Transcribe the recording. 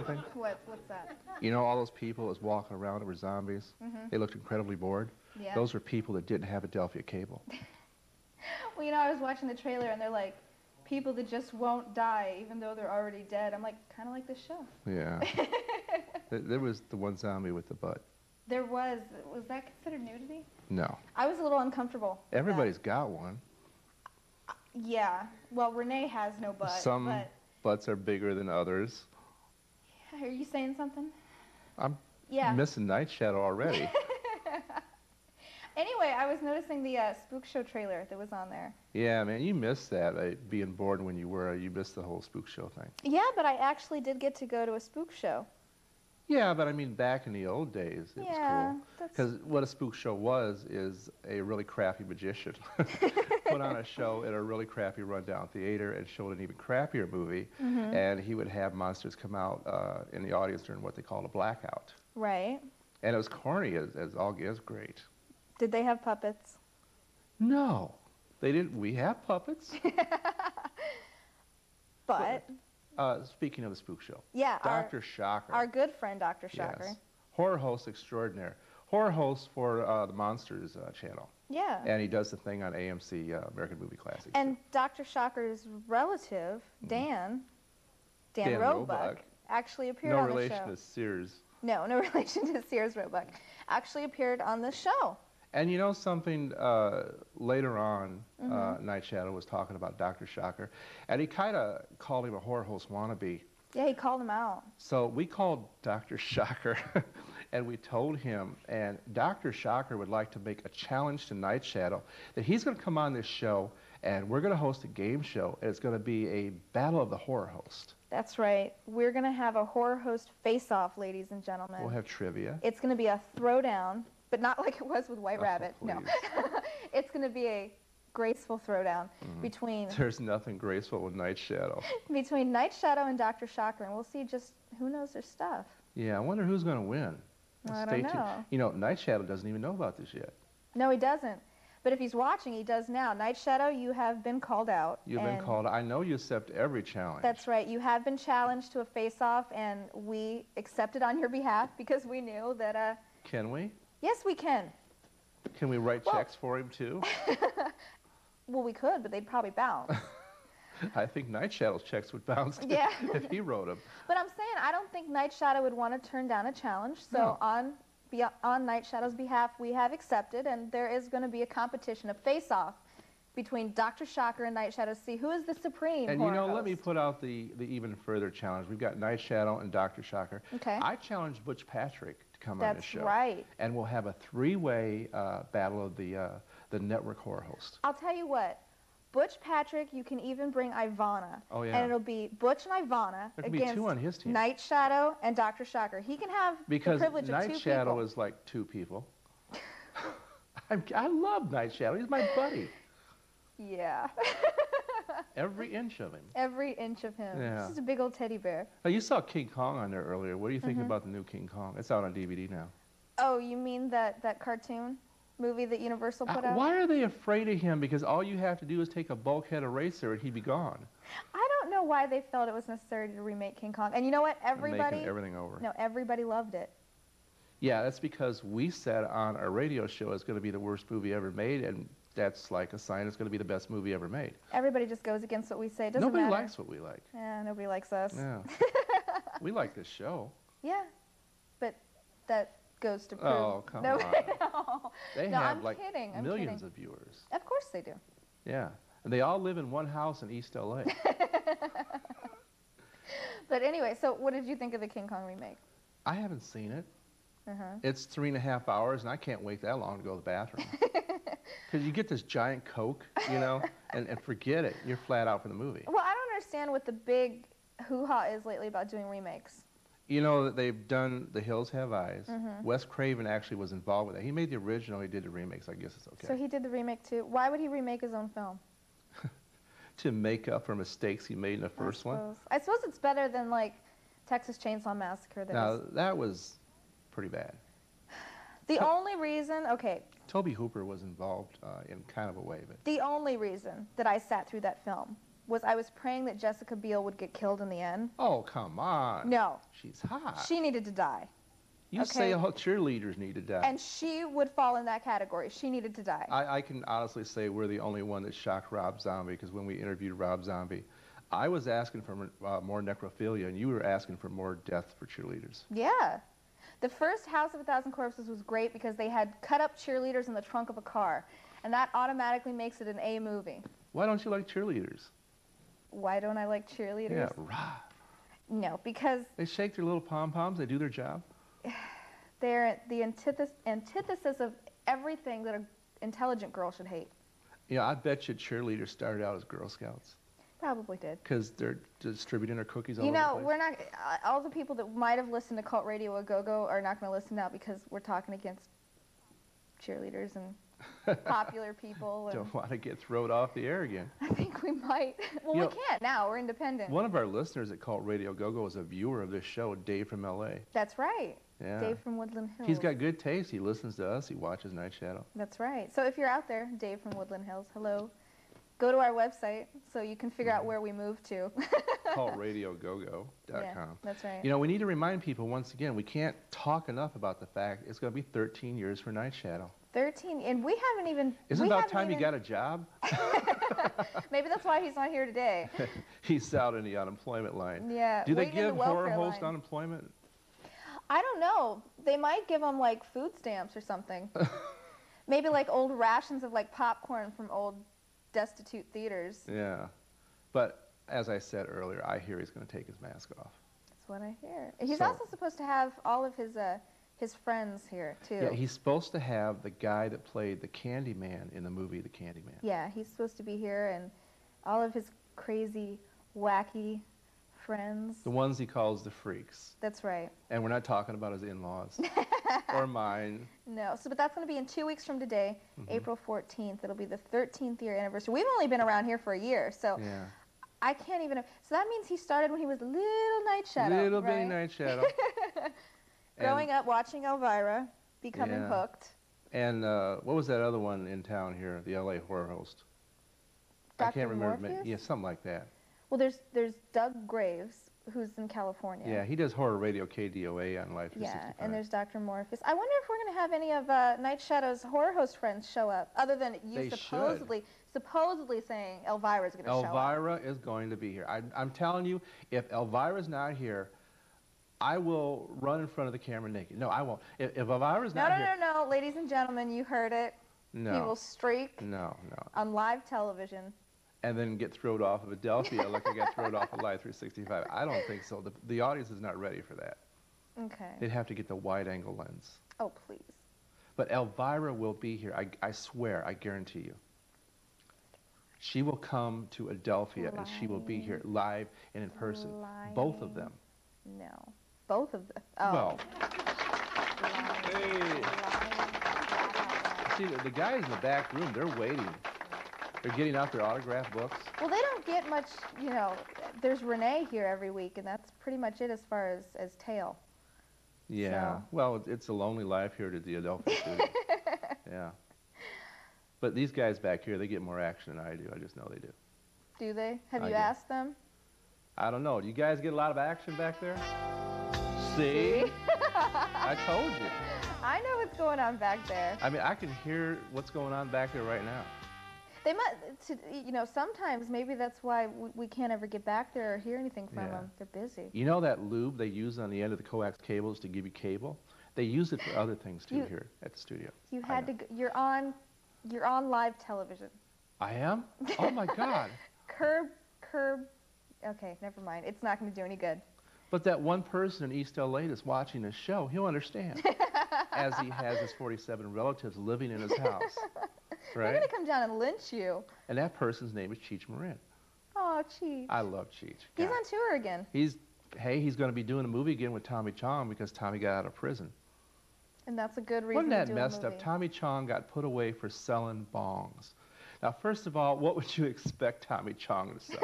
know something? What, what's that? You know all those people that was walking around that were zombies? Mm-hmm. They looked incredibly bored. Yeah. Those were people that didn't have Adelphia cable. Well, you know, I was watching the trailer and they're like, people that just won't die even though they're already dead. I'm like, kind of like this show. Yeah. There was the one zombie with the butt. There was, was that considered nudity? No. I was a little uncomfortable. with that. Everybody's got one. Uh, yeah. Well, Renee has no butt. Some But butts are bigger than others. are you saying something? I'm Yeah. missing Night Shadow already. Anyway, I was noticing the uh, Spook Show trailer that was on there. yeah, man, you missed that. Uh, being bored when you were, you missed the whole spook show thing. Yeah, but I actually did get to go to a spook show. Yeah, but I mean, back in the old days, it yeah, was cool. Because what a spook show was is a really crappy magician put on a show at a really crappy rundown theater and showed an even crappier movie, Mm-hmm. and he would have monsters come out uh, in the audience during what they called a blackout, right. and it was corny as, as all gets great. Did they have puppets? No, they didn't. We have puppets. But uh, speaking of the spook show, yeah, our, Doctor Shocker. our good friend Dr. Shocker. Yes. Horror host extraordinaire. Horror host for uh, the Monsters uh, channel. Yeah. And he does the thing on AMC, uh, American Movie Classics. And Dr. Shocker's relative, Dan, Dan, Mm-hmm. Dan Roebuck, Roebuck. actually appeared no on the show. No relation to Sears. No, no relation to Sears Roebuck. Actually appeared on the show. And you know something, uh, later on, Mm-hmm. uh, Night Shadow was talking about Dr. Shocker, and he kind of called him a horror host wannabe. Yeah, he called him out. So we called Dr. Shocker and we told him, and Dr. Shocker would like to make a challenge to Night Shadow that he's going to come on this show and we're going to host a game show and it's going to be a battle of the horror host. That's right. We're going to have a horror host face-off, ladies and gentlemen. We'll have trivia. It's going to be a throwdown, but not like it was with White Oh, Rabbit. No. it's going to be a graceful throwdown Mm-hmm. between There's nothing graceful with Night Shadow. between Night Shadow and Dr. Shocker, and we'll see just who knows their stuff. Yeah, I wonder who's going to win. I don't Stay tuned. know. You know, Night Shadow doesn't even know about this yet. No, he doesn't. But if he's watching, he does now. Night Shadow, you have been called out. You've been called. I know you accept every challenge. That's right. You have been challenged to a face-off, and we accepted on your behalf because we knew that, uh, Can we? Yes, we can. Can we write Well- checks for him too? Well, we could, but they'd probably bounce. I think Night Shadow's checks would bounce Yeah. if he wrote them. But I'm saying I don't think Night Shadow would want to turn down a challenge. So No. on be, on Night Shadow's behalf, we have accepted, and there is going to be a competition, a face-off between Dr. Shocker and Night Shadow to see who is the supreme And you know, let me put out the, the even further challenge. We've got Night Shadow and Dr. Shocker. Okay. I challenge Butch Patrick to come on this That's show. right. And we'll have a three-way uh, battle of the uh, the network horror host. I'll tell you what. Butch Patrick, you can even bring Ivana. Oh, yeah. And it'll be Butch and Ivana There be against two on his team. Night Shadow and Dr. Shocker. He can have Because the privilege Night of two Shadow people. is like two people. I'm, I love Night Shadow. He's my buddy. Yeah. Every inch of him. Every inch of him. Yeah. He's just a big old teddy bear. Now, you saw King Kong on there earlier. What do you think Mm-hmm. about the new King Kong? It's out on DVD now. Oh, you mean that, that cartoon movie that Universal put Uh, out? why are they afraid of him? Because all you have to do is take a bulkhead eraser and he'd be gone. I don't know why they felt it was necessary to remake King Kong. And you know what? Everybody, everything over. no, everybody loved it. Yeah, that's because we said on our radio show it's going to be the worst movie ever made, and that's like a sign it's going to be the best movie ever made. Everybody just goes against what we say. It doesn't Nobody matter. likes what we like. Yeah, nobody likes us. Yeah. we like this show. Yeah, but that goes to prove. Oh, come no, on. no. They No, have I'm like kidding, millions kidding. of viewers. Of course they do. Yeah. And they all live in one house in East LA. But anyway, so what did you think of the King Kong remake? I haven't seen it. Uh-huh. It's three and a half hours, and I can't wait that long to go to the bathroom. Because you get this giant Coke, you know, and, and forget it. You're flat out for the movie. Well, I don't understand what the big hoo-ha is lately about doing remakes. You know that they've done The Hills Have Eyes. Mm-hmm. Wes Craven actually was involved with that. He made the original. He did the remakes. I guess it's okay. So he did the remake too. Why would he remake his own film? to make up for mistakes he made in the first I one. I suppose it's better than like Texas Chainsaw Massacre. That Now was that was pretty bad. The only reason. Okay, Tobe Hooper was involved uh, in kind of a way, but the only reason that I sat through that film was I was praying that Jessica Biel would get killed in the end. Oh, come on. No, She's hot. she needed to die. you say all cheerleaders need to die. And she would fall in that category. She needed to die. I, I can honestly say we're the only one that shocked Rob Zombie because when we interviewed Rob Zombie, I was asking for uh, more necrophilia and you were asking for more death for cheerleaders. Yeah. The first House of a Thousand Corpses was great because they had cut up cheerleaders in the trunk of a car. And that automatically makes it an A movie. Why don't you like cheerleaders? Why don't I like cheerleaders? Yeah, Rob. No, because They shake their little pom poms. They do their job. they're the antithes- antithesis of everything that an intelligent girl should hate. Yeah, I bet you cheerleaders started out as Girl Scouts Probably did. because they're distributing their cookies all You over know, the place. we're not. uh, All the people that might have listened to Cult Radio a Go Go are not going to listen now because we're talking against cheerleaders and popular people. And Don't want to get thrown off the air again. I think we might. Well, You we know, can't now. We're independent. One of our listeners at Cult Radio Go Go is a viewer of this show, Dave from LA. That's right. Yeah. Dave from Woodland Hills. He's got good taste. He listens to us. He watches Night Shadow. That's right. So if you're out there, Dave from Woodland Hills, hello. Go to our website so you can figure out Mm-hmm. where we moved to. CultRadioGoGo.com. yeah, that's right. You know, we need to remind people once again, we can't talk enough about the fact it's going to be 13 years for Night Shadow. 13, and we haven't even. Isn't it about time you got a job? Maybe that's why he's not here today. He's out in the unemployment line. Yeah. Do they in the give horror host line. unemployment? I don't know. They might give them like food stamps or something. Maybe like old rations of like popcorn from old destitute theaters. Yeah. But as I said earlier, I hear he's going to take his mask off. That's what I hear. He's So- also supposed to have all of his uh, his friends here too. Yeah, he's supposed to have the guy that played the Candyman in the movie The Candyman. Yeah, he's supposed to be here, and all of his crazy, wacky friends. The ones he calls the freaks. That's right. And we're not talking about his in-laws or mine. No, so but that's going to be in two weeks from today, Mhm. April 14th. It'll be the 13th year anniversary. We've only been around here for a year, so Yeah. I can't even. So that means he started when he was a little night shadow. Little bitty night shadow. Growing up, watching Elvira, becoming Yeah. hooked. And uh, what was that other one in town here? The LA horror host. I can't remember. Morpheus? Yeah, something like that. Well, there's there's Doug Graves, who's in California. Yeah, he does horror radio KDOA on Live 365. Yeah, and there's Dr. Morpheus. I wonder if we're going to have any of uh, Night Shadow's horror host friends show up, other than you They should. supposedly supposedly saying Elvira's going to show up. Elvira is going to be here. I, I'm telling you, if Elvira's not here, I will run in front of the camera naked. No, I won't. If, if Elvira's No, not no, here, no, no, ladies and gentlemen, you heard it. No. He will streak no, no, on live television. And then get thrown off of Adelphia like I got thrown off of Live 365. I don't think so. The, the audience is not ready for that. Okay. They'd have to get the wide-angle lens. Oh, please. But Elvira will be here. I, I swear, I guarantee you. She will come to Adelphia and she will be here live and in person. Both of them. No. Both of them. Oh. Well, Lying. Hey. Lying. see, the, the guys in the back room, they're waiting. They're getting out their autograph books. Well, they don't get much, you know. There's Renee here every week, and that's pretty much it as far as, as tail. Yeah. So- Well, it's a lonely life here at the Adelphia studio. yeah. But these guys back here, they get more action than I do. I just know they do. Do they? Have I you do. asked them? I don't know. Do you guys get a lot of action back there? See? I told you. I know what's going on back there. I mean, I can hear what's going on back there right now. They to, you know, sometimes maybe that's why we, we can't ever get back there or hear anything from Yeah. them. They're busy. You know that lube they use on the end of the coax cables to give you cable? They use it for other things too You- here at the studio. You had to. Go, you're on. You're on live television. I am? Oh my God. Curb, curb. Okay, never mind. It's not going to do any good. But that one person in East LA that's watching this show, he'll understand. as he has his 47 relatives living in his house. They're going to come down and lynch you. And that person's name is Cheech Marin. Oh, Cheech. I love Cheech. He's God. on tour again, He's hey, he's going to be doing a movie again with Tommy Chong because Tommy got out of prison. and that's a good reason Wasn't that messed up? Tommy Chong got put away for selling bongs. Now, first of all, what would you expect Tommy Chong to sell?